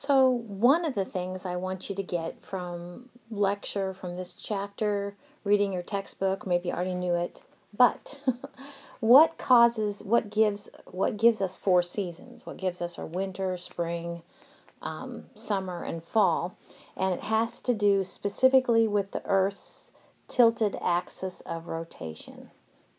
So, one of the things I want you to get from lecture, from this chapter, reading your textbook, maybe you already knew it, but what causes, what gives, what gives us four seasons? What gives us our winter, spring, um, summer, and fall? And it has to do specifically with the Earth's tilted axis of rotation.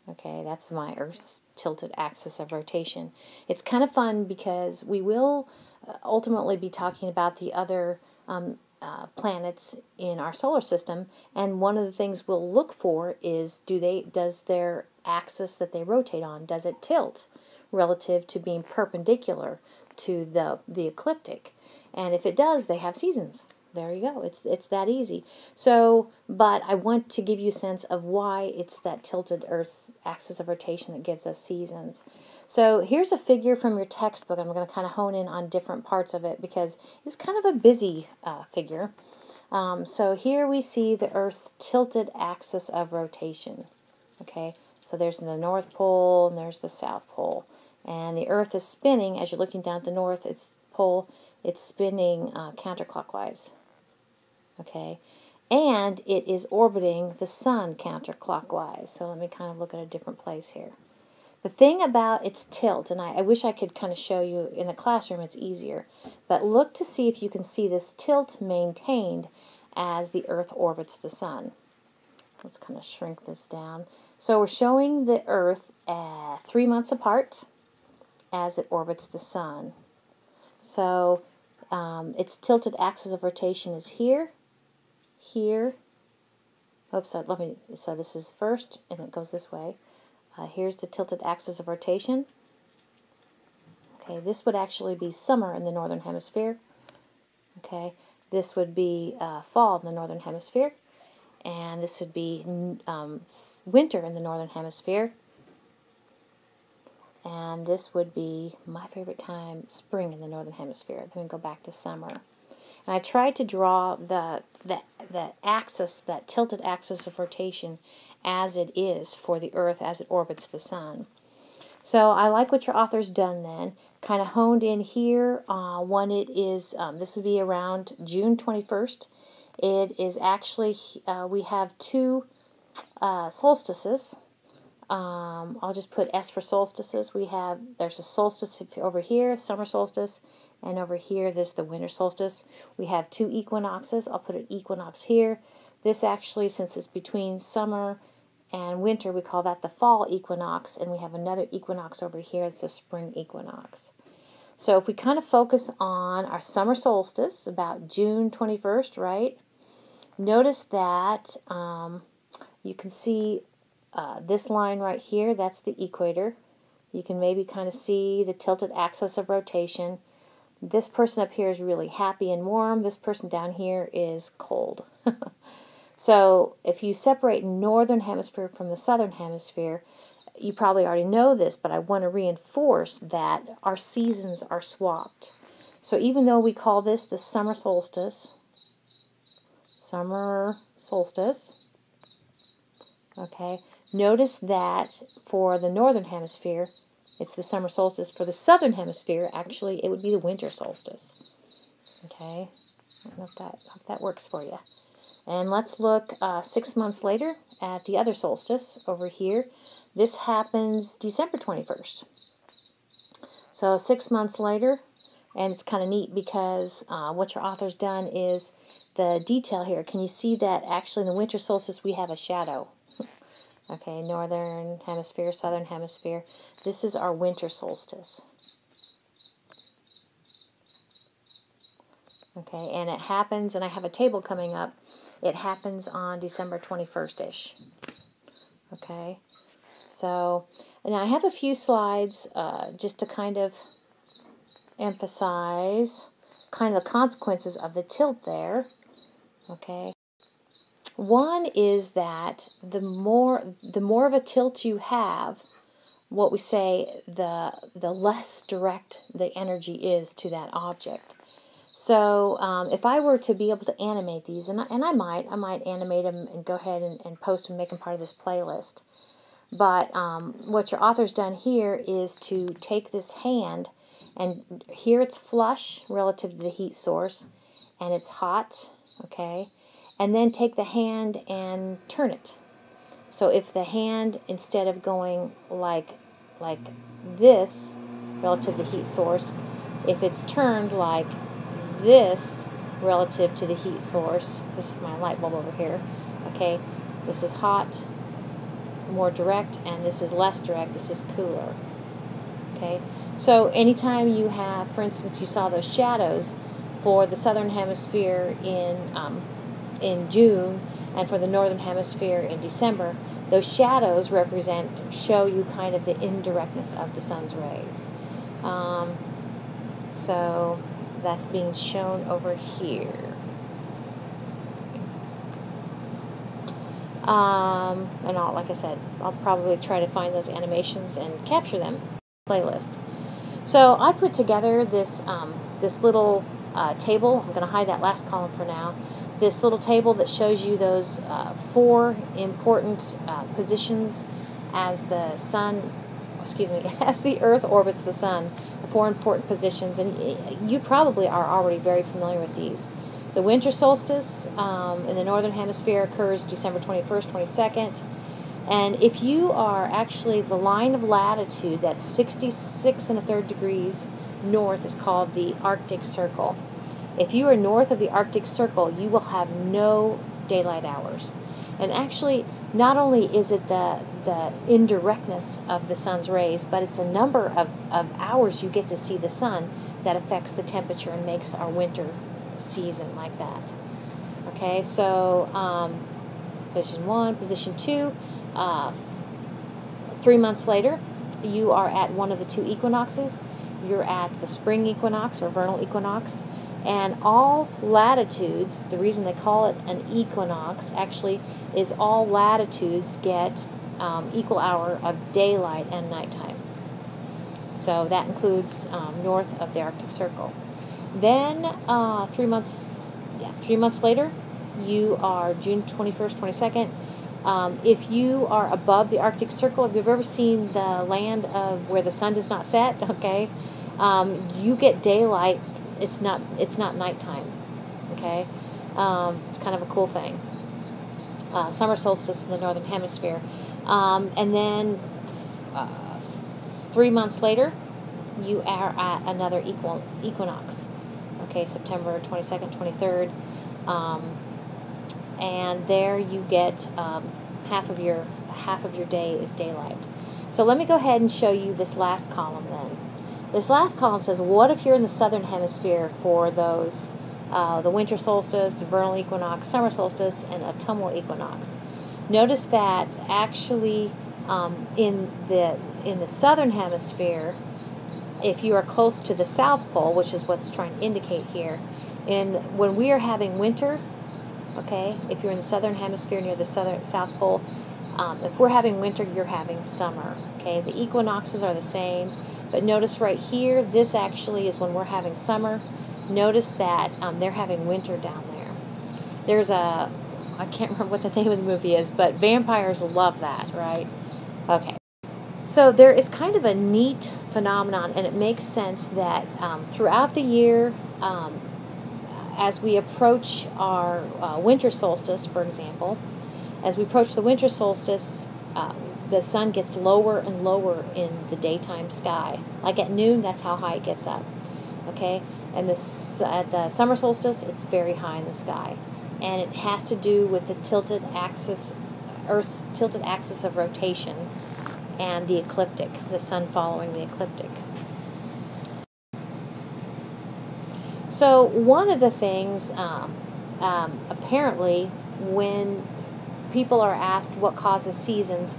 Okay, that's my Earth's tilted axis of rotation. It's kind of fun because we will uh, ultimately be talking about the other um, uh, planets in our solar system, and one of the things we'll look for is do they does their axis that they rotate on does it tilt relative to being perpendicular to the the ecliptic, and if it does, they have seasons. There you go. It's it's that easy. So, but I want to give you a sense of why it's that tilted Earth's axis of rotation that gives us seasons. So here's a figure from your textbook. I'm going to kind of hone in on different parts of it because it's kind of a busy uh, figure. Um, so here we see the Earth's tilted axis of rotation. Okay, so there's the North Pole and there's the South Pole. And the Earth is spinning, as you're looking down at the North its pole, it's spinning uh, counterclockwise okay? And it is orbiting the sun counterclockwise. So let me kind of look at a different place here. The thing about its tilt, and I, I wish I could kind of show you in the classroom, it's easier, but look to see if you can see this tilt maintained as the Earth orbits the sun. Let's kind of shrink this down. So we're showing the Earth uh, three months apart as it orbits the sun. So um, its tilted axis of rotation is here, here. Oops, so let me. So this is first, and it goes this way. Uh, here's the tilted axis of rotation. Okay, this would actually be summer in the northern hemisphere. Okay, this would be uh, fall in the northern hemisphere, and this would be um, winter in the northern hemisphere. And this would be my favorite time, spring in the northern hemisphere. Then we go back to summer. And I tried to draw the, the, the axis, that tilted axis of rotation as it is for the Earth as it orbits the Sun. So I like what your author's done then. Kind of honed in here uh, it is, um, this would be around June 21st. It is actually, uh, we have two uh, solstices. Um, I'll just put S for solstices. We have, there's a solstice over here, summer solstice, and over here, this is the winter solstice. We have two equinoxes. I'll put an equinox here. This actually, since it's between summer and winter, we call that the fall equinox. And we have another equinox over here. It's a spring equinox. So if we kind of focus on our summer solstice, about June 21st, right? Notice that um, you can see uh, this line right here, that's the equator. You can maybe kind of see the tilted axis of rotation. This person up here is really happy and warm. This person down here is cold. so if you separate northern hemisphere from the southern hemisphere, you probably already know this, but I want to reinforce that our seasons are swapped. So even though we call this the summer solstice, summer solstice, okay, notice that for the northern hemisphere, it's the summer solstice. For the southern hemisphere, actually, it would be the winter solstice. Okay, I don't know if that, if that works for you. And let's look uh, six months later at the other solstice over here. This happens December 21st. So six months later, and it's kind of neat because uh, what your author's done is the detail here. Can you see that actually in the winter solstice we have a shadow? Okay, northern hemisphere, southern hemisphere. This is our winter solstice. Okay, and it happens, and I have a table coming up. It happens on December 21st-ish. Okay, so now I have a few slides uh, just to kind of emphasize kind of the consequences of the tilt there. Okay. One is that the more the more of a tilt you have, what we say the the less direct the energy is to that object. So um, if I were to be able to animate these, and I, and I might, I might animate them and go ahead and, and post them, and make them part of this playlist. But um, what your author's done here is to take this hand And here it's flush relative to the heat source, and it's hot, okay? And then take the hand and turn it. So if the hand, instead of going like, like this, relative to the heat source, if it's turned like this, relative to the heat source, this is my light bulb over here, okay? This is hot, more direct, and this is less direct, this is cooler. Okay, so anytime you have, for instance, you saw those shadows for the southern hemisphere in um, in June, and for the northern hemisphere in December, those shadows represent show you kind of the indirectness of the sun's rays. Um, so that's being shown over here. Um, and I'll, like I said, I'll probably try to find those animations and capture them playlist. So I put together this um, this little uh, table. I'm going to hide that last column for now. This little table that shows you those uh, four important uh, positions as the sun, excuse me, as the Earth orbits the sun. The four important positions, and you probably are already very familiar with these. The winter solstice um, in the northern hemisphere occurs December 21st, 22nd. And if you are actually the line of latitude that's 66 and a third degrees north is called the Arctic Circle. If you are north of the Arctic Circle, you will have no daylight hours. And actually, not only is it the, the indirectness of the sun's rays, but it's the number of, of hours you get to see the sun that affects the temperature and makes our winter season like that. Okay, so um, position one, position two, uh, three months later, you are at one of the two equinoxes. You're at the spring equinox or vernal equinox. And all latitudes, the reason they call it an equinox actually is all latitudes get um, equal hour of daylight and nighttime. So that includes um, north of the Arctic Circle. Then uh, three months, yeah, three months later, you are June 21st, 22nd. Um, if you are above the Arctic Circle, if you've ever seen the land of where the sun does not set, okay, um, you get daylight. It's not it's not nighttime, okay. Um, it's kind of a cool thing. Uh, summer solstice in the northern hemisphere, um, and then uh, three months later, you are at another equal equinox okay, September 22nd, 23rd. Um, and there you get um, half of your half of your day is daylight. So let me go ahead and show you this last column then. This last column says, what if you're in the southern hemisphere for those, uh, the winter solstice, vernal equinox, summer solstice, and autumnal equinox? Notice that actually um, in the in the southern hemisphere, if you are close to the South Pole, which is what's trying to indicate here, and when we are having winter, okay, if you're in the southern hemisphere near the southern South Pole, um, if we're having winter, you're having summer, okay. The equinoxes are the same, but notice right here, this actually is when we're having summer. Notice that um, they're having winter down there. There's a, I can't remember what the name of the movie is, but vampires love that, right? Okay. So there is kind of a neat phenomenon, and it makes sense that um, throughout the year, um, as we approach our uh, winter solstice, for example, as we approach the winter solstice, uh, the sun gets lower and lower in the daytime sky. Like at noon, that's how high it gets up. Okay, and this at the summer solstice, it's very high in the sky, and it has to do with the tilted axis, Earth's tilted axis of rotation and the ecliptic, the sun following the ecliptic. So, one of the things, um, um, apparently, when people are asked what causes seasons,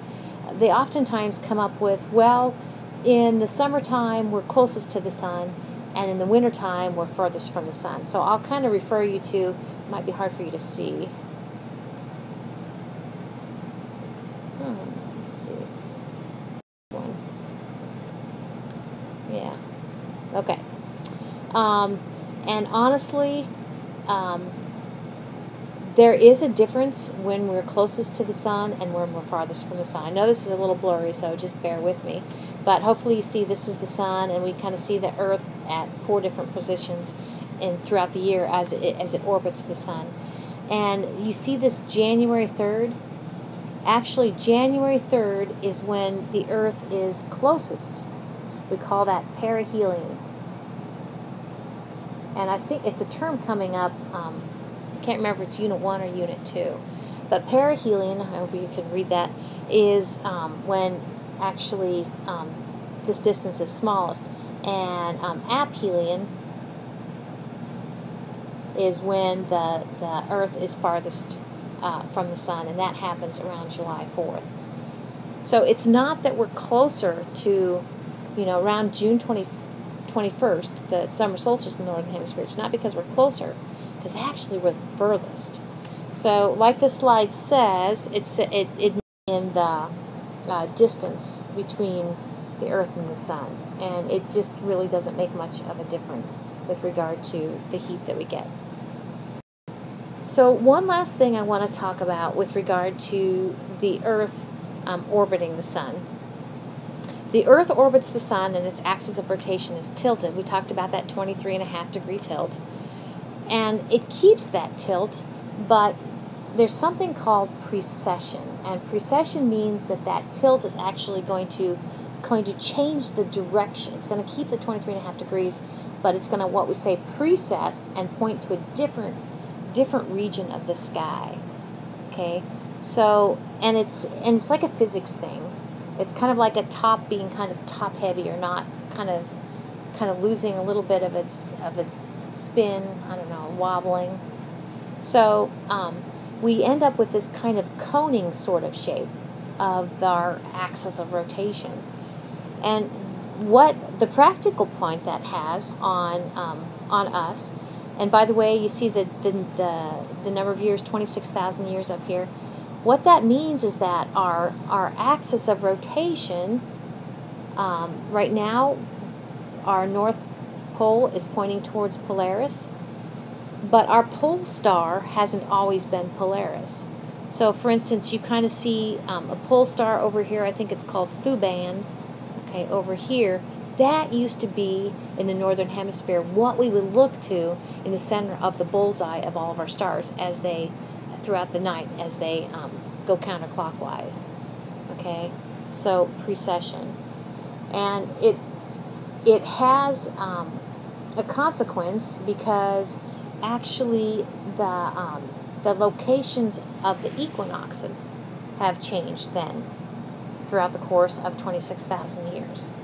they oftentimes come up with, well, in the summertime, we're closest to the sun, and in the wintertime, we're furthest from the sun. So, I'll kind of refer you to, might be hard for you to see. One yeah okay. Um, and honestly, um, there is a difference when we're closest to the sun and when we're farthest from the sun. I know this is a little blurry, so just bear with me. But hopefully you see this is the sun, and we kind of see the Earth at four different positions in throughout the year as it as it orbits the sun. And you see this January 3rd. Actually, January 3rd is when the Earth is closest. We call that perihelion. And I think it's a term coming up. Um, can't remember if it's Unit 1 or Unit 2. But perihelion, I hope you can read that, is um, when actually um, this distance is smallest. And um, aphelion is when the, the Earth is farthest uh, from the Sun, and that happens around July 4th. So it's not that we're closer to, you know, around June 20, 21st, the summer solstice in the Northern Hemisphere. It's not because we're closer, because actually we're the furthest. So, like the slide says, it's it, it in the uh, distance between the Earth and the Sun, and it just really doesn't make much of a difference with regard to the heat that we get. So, one last thing I want to talk about with regard to the Earth um, orbiting the Sun. The Earth orbits the Sun and its axis of rotation is tilted. We talked about that 23 and a half degree tilt. And it keeps that tilt, but there's something called precession. And precession means that that tilt is actually going to going to change the direction. It's going to keep the 23 and a half degrees, but it's going to what we say precess and point to a different different region of the sky. Okay? So, and it's and it's like a physics thing. It's kind of like a top being kind of top heavy or not kind of kind of losing a little bit of its of its spin, I don't know, wobbling. So, um, we end up with this kind of coning sort of shape of our axis of rotation. And what the practical point that has on um, on us and by the way, you see the, the, the, the number of years, 26,000 years up here. What that means is that our, our axis of rotation, um, right now, our north pole is pointing towards Polaris, but our pole star hasn't always been Polaris. So, for instance, you kind of see um, a pole star over here, I think it's called Thuban, okay, over here. That used to be in the northern hemisphere what we would look to in the center of the bullseye of all of our stars as they throughout the night as they um, go counterclockwise okay? So precession. And it it has um, a consequence because actually the um, the locations of the equinoxes have changed then throughout the course of 26,000 years.